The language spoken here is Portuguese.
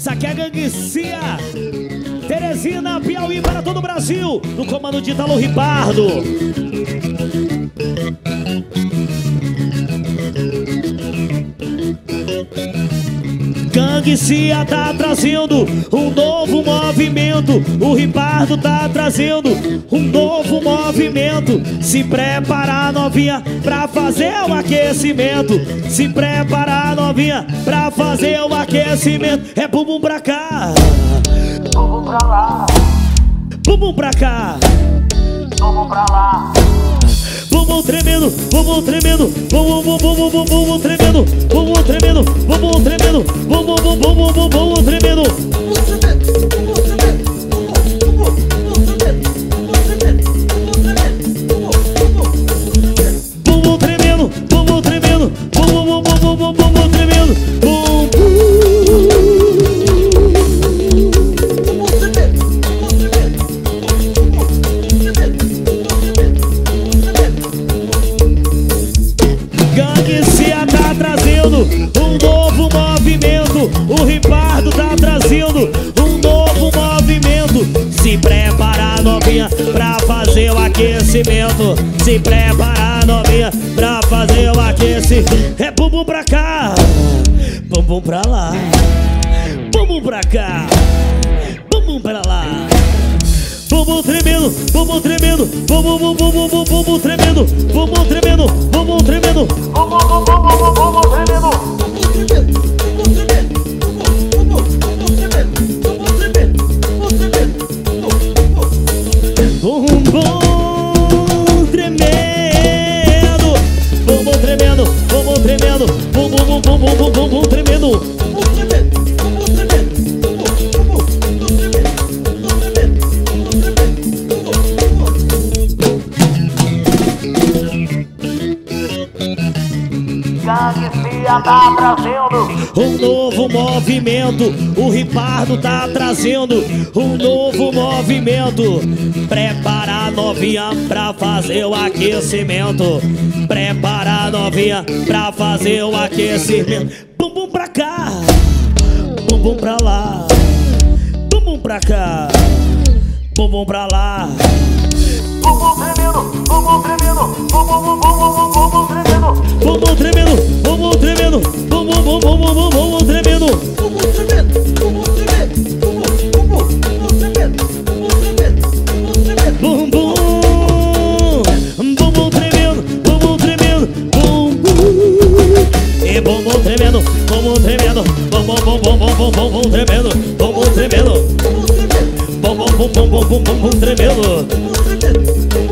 Isso aqui é Ganguecia. Teresina, Piauí para todo o Brasil. No comando de Italo Ripardo. Gangue Cia tá trazendo um novo movimento. O Ripardo tá trazendo um novo movimento. Se prepara, novinha, pra fazer o aquecimento. Se prepara, novinha, pra fazer o aquecimento. É bumbum pra cá, Bumbum pra lá, bumbum pra cá. bumbum pra lá. Bumbum tremendo, bumbum tremendo, bumbum, bumbum, bumbum, bumbum, tremendo, bumbum tremendo, bumbum tremendo, bumbum, bumbum, bumbum, bumbum tremendo. Tremendo, bumbum, bumbum, bumbum, bumbum, bumbum tremendo, bumbum. Gangue Cia tá trazendo um novo movimento. O Ripardo tá trazendo um novo movimento. Se prepara, novinha, pra fazer o aquecimento. Se prepara, novinha, bumbum pra lá, bumbum pra cá, bumbum pra lá. Bumbum tremendo, bumbum tremendo, bumbum, bumbum, bumbum, bumbum tremendo, bumbum tremendo, bumbum tremendo. Bumbum, bumbum, bumbum, bumbum tremendo. Cia tá trazendo. Um novo movimento, o Ripardo tá trazendo um novo movimento. Prepara a novinha pra fazer o aquecimento. Prepara a novinha pra fazer o aquecimento. Pra cá, bumbum pra lá, bumbum pra cá, bumbum pra lá. Bumbum tremendo, bumbum tremendo, bumbum, bumbum, tremendo. Bumbum tremendo, bumbum tremendo, bumbum, E bumbum tremendo, bumbum tremendo, bumbum, bumbum, bumbum, bumbum tremendo, bumbum tremendo. Bumbum, bumbum, bumbum, bumbum tremendo.